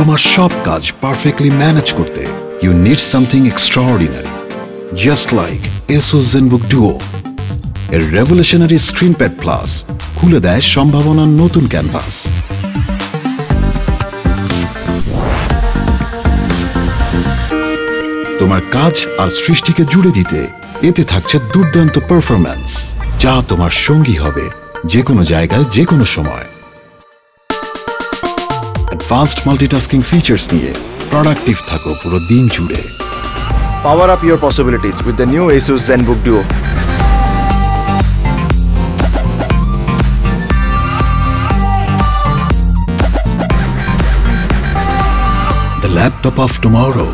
তোমার সব কাজ পারফেক্টলি ম্যানেজ করতে you need something extraordinary just like Asus ZenBook Duo এর রেভলিউশনারি স্ক্রিন প্যাড প্লাস খুলে দেয় সম্ভাবনার নতুন ক্যানভাস তোমার কাজ আর সৃষ্টিকে জুড়ে দিতে এতে থাকছে দুর্দান্ত পারফরম্যান্স যা তোমার সঙ্গী হবে যে কোনো জায়গায় যে কোনো সময়। অ্যাডভান্সড মাল্টিটাস্কিং ফিচার্স নিয়ে প্রোডাক্টিভ থাকো পুরো দিন জুড়ে Power up your possibilities with the new Asus ZenBook Duo. The laptop of tomorrow